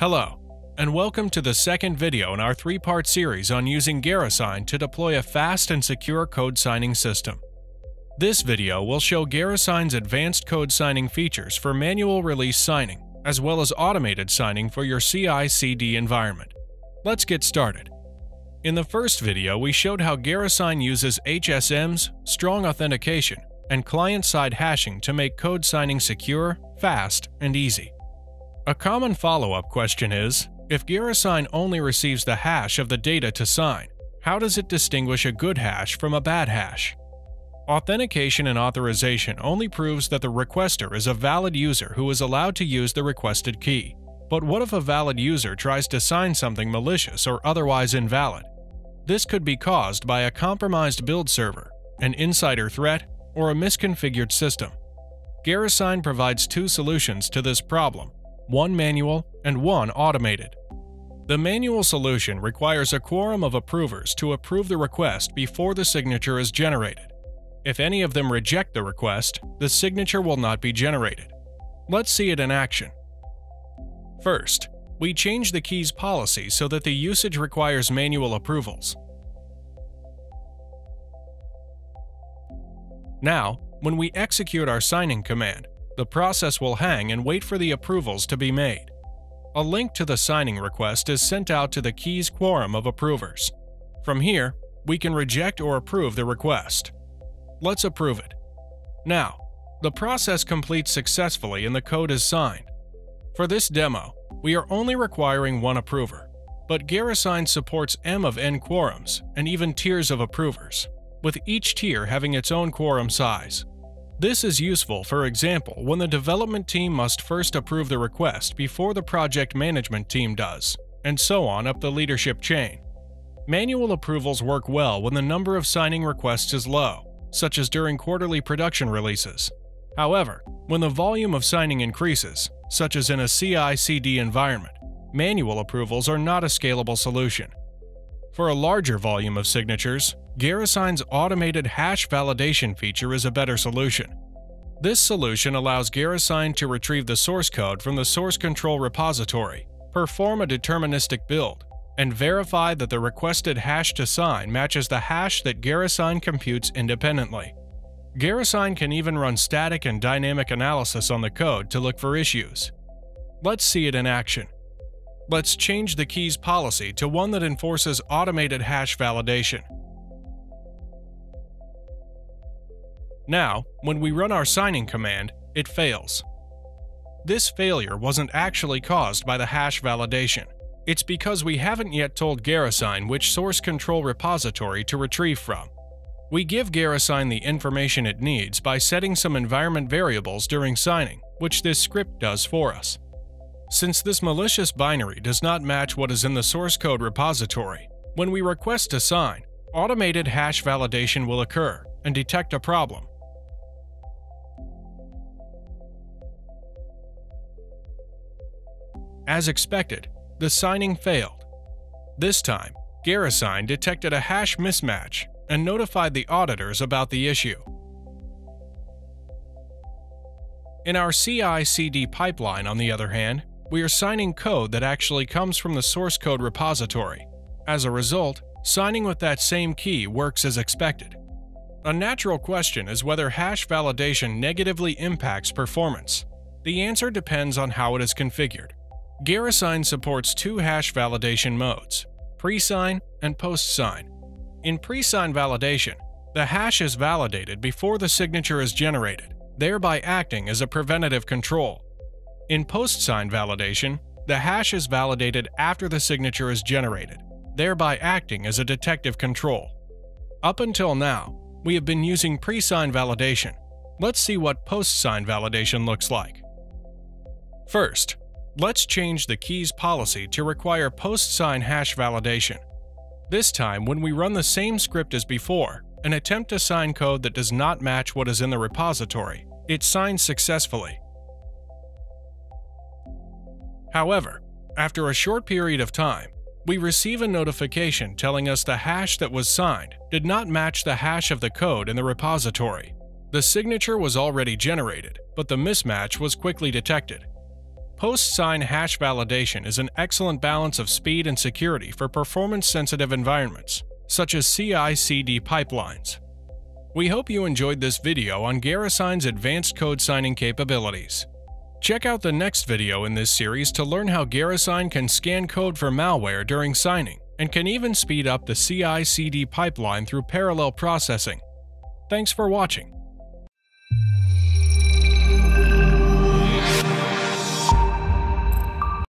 Hello, and welcome to the second video in our three-part series on using GaraSign to deploy a fast and secure code signing system. This video will show GaraSign's advanced code signing features for manual release signing, as well as automated signing for your CI/CD environment. Let's get started. In the first video, we showed how GaraSign uses HSMs, strong authentication, and client-side hashing to make code signing secure, fast, and easy. A common follow-up question is, if GaraSign only receives the hash of the data to sign, how does it distinguish a good hash from a bad hash? Authentication and authorization only proves that the requester is a valid user who is allowed to use the requested key. But what if a valid user tries to sign something malicious or otherwise invalid? This could be caused by a compromised build server, an insider threat, or a misconfigured system. GaraSign provides two solutions to this problem one manual and one automated. The manual solution requires a quorum of approvers to approve the request before the signature is generated. If any of them reject the request, the signature will not be generated. Let's see it in action. First, we change the keys policy so that the usage requires manual approvals. Now, when we execute our signing command, the process will hang and wait for the approvals to be made. A link to the signing request is sent out to the key's quorum of approvers. From here, we can reject or approve the request. Let's approve it. Now, the process completes successfully and the code is signed. For this demo, we are only requiring one approver, but GaraSign supports M of n quorums and even tiers of approvers, with each tier having its own quorum size. This is useful, for example, when the development team must first approve the request before the project management team does, and so on up the leadership chain. Manual approvals work well when the number of signing requests is low, such as during quarterly production releases. However, when the volume of signing increases, such as in a CI/CD environment, manual approvals are not a scalable solution. For a larger volume of signatures, GaraSign's automated hash validation feature is a better solution. This solution allows GaraSign to retrieve the source code from the source control repository, perform a deterministic build, and verify that the requested hash to sign matches the hash that GaraSign computes independently. GaraSign can even run static and dynamic analysis on the code to look for issues. Let's see it in action. Let's change the keys policy to one that enforces automated hash validation. Now, when we run our signing command, it fails. This failure wasn't actually caused by the hash validation. It's because we haven't yet told GaraSign which source control repository to retrieve from. We give GaraSign the information it needs by setting some environment variables during signing, which this script does for us. Since this malicious binary does not match what is in the source code repository, when we request to sign, automated hash validation will occur and detect a problem. As expected, the signing failed. This time, GaraSign detected a hash mismatch and notified the auditors about the issue. In our CI/CD pipeline, on the other hand, we are signing code that actually comes from the source code repository. As a result, signing with that same key works as expected. A natural question is whether hash validation negatively impacts performance. The answer depends on how it is configured. GaraSign supports two hash validation modes, pre-sign and post-sign. In pre-sign validation, the hash is validated before the signature is generated, thereby acting as a preventative control. In post-sign validation, the hash is validated after the signature is generated, thereby acting as a detective control. Up until now, we have been using pre-sign validation. Let's see what post-sign validation looks like. First, let's change the keys policy to require post-sign hash validation. This time, when we run the same script as before and attempt to sign code that does not match what is in the repository, it signs successfully. However, after a short period of time, we receive a notification telling us the hash that was signed did not match the hash of the code in the repository. The signature was already generated, but the mismatch was quickly detected. Post-sign hash validation is an excellent balance of speed and security for performance-sensitive environments, such as CI/CD pipelines. We hope you enjoyed this video on GaraSign's advanced code signing capabilities. Check out the next video in this series to learn how GaraSign can scan code for malware during signing and can even speed up the CI/CD pipeline through parallel processing. Thanks for watching.